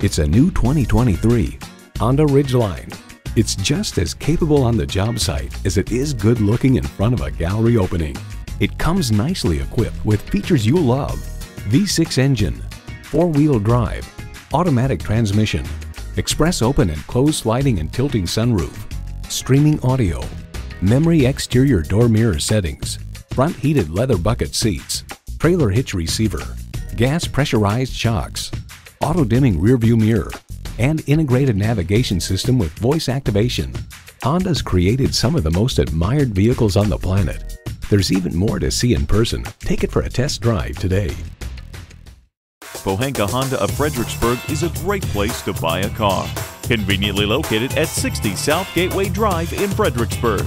It's a new 2023 Honda Ridgeline. It's just as capable on the job site as it is good looking in front of a gallery opening. It comes nicely equipped with features you'll love. V6 engine, four-wheel drive, automatic transmission, express open and closed sliding and tilting sunroof, streaming audio, memory exterior door mirror settings, front heated leather bucket seats, trailer hitch receiver, gas pressurized shocks, auto dimming rearview mirror, and integrated navigation system with voice activation. Honda's created some of the most admired vehicles on the planet. There's even more to see in person. Take it for a test drive today. Pohanka Honda of Fredericksburg is a great place to buy a car. Conveniently located at 60 South Gateway Drive in Fredericksburg.